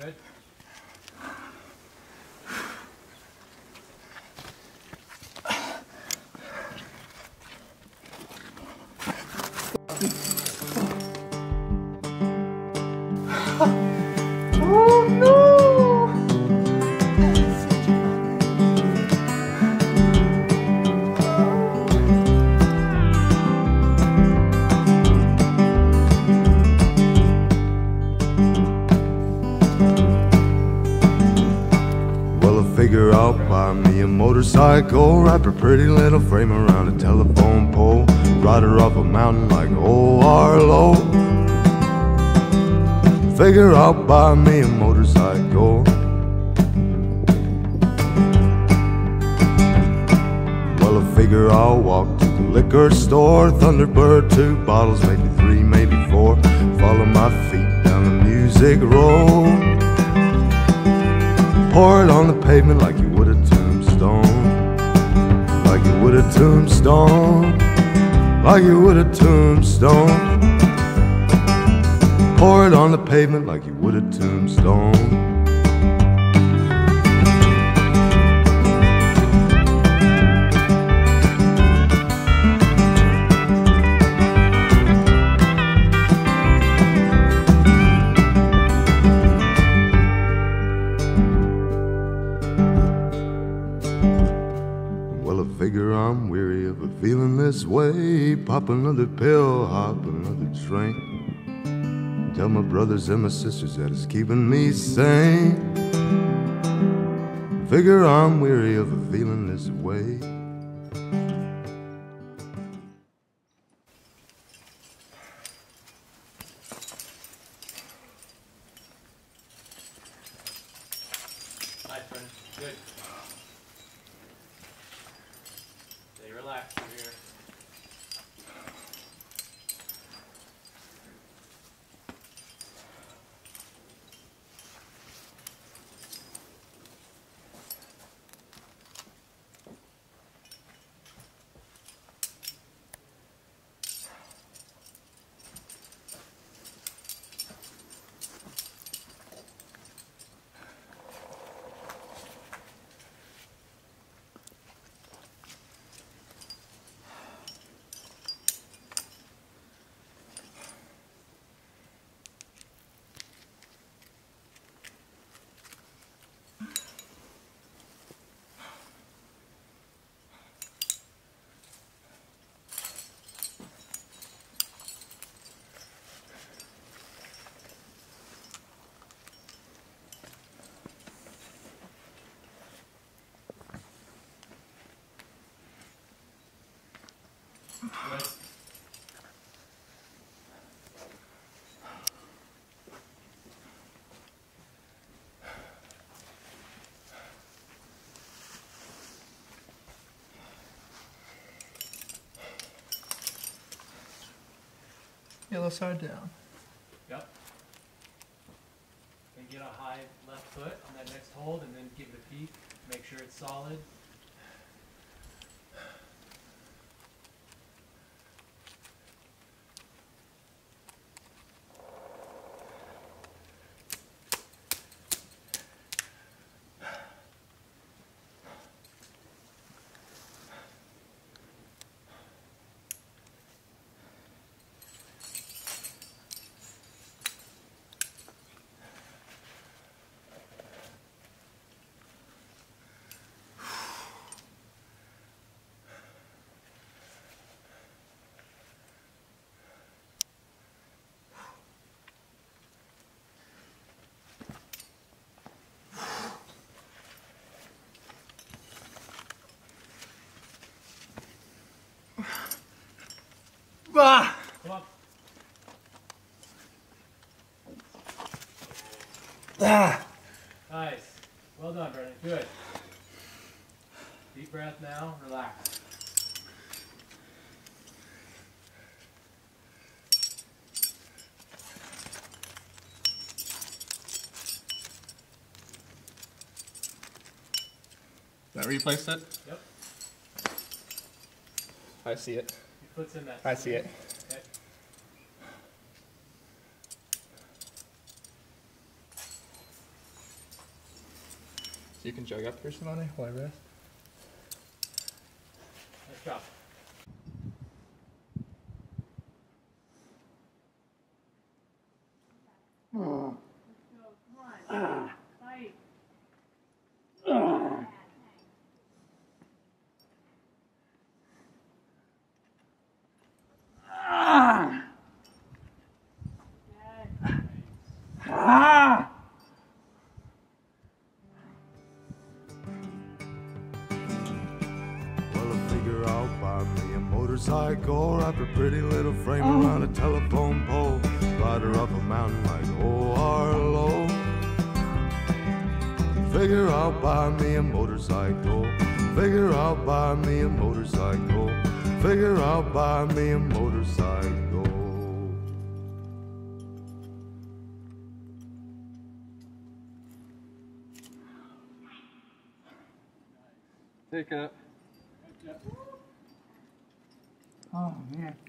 Good. Oh figure I'll buy me a motorcycle, wrap a pretty little frame around a telephone pole, ride her up a mountain like old Arlo. Figure I'll buy me a motorcycle. Well, I figure I'll walk to the liquor store, Thunderbird, two bottles, maybe three, maybe four. Follow my feet down the music road. Pour it on the pavement like you would a tombstone. Like you would a tombstone. Like you would a tombstone. Pour it on the pavement like you would a tombstone. Figure I'm weary of feeling this way. Pop another pill, hop another train. Tell my brothers and my sisters that it's keeping me sane. Figure I'm weary of feeling this way. Nice, Brennan. Good. Yellow side down. Yep. And get a high left foot on that next hold and then give it a peek. Make sure it's solid. Ah! Come on. Ah! Nice. Well done, Brennan. Good. Deep breath now. Relax. That where you placed it? Yep. I see it. What's in that? I see it. Okay. So you can jog up for some money while I rest. Buy me a motorcycle, wrap a pretty little frame oh. around a telephone pole, ride her up a mountain like oh Harlow. Figure I'll buy me a motorcycle. Figure I'll buy me a motorcycle. Figure I'll buy me a motorcycle. Take it. Oh, man.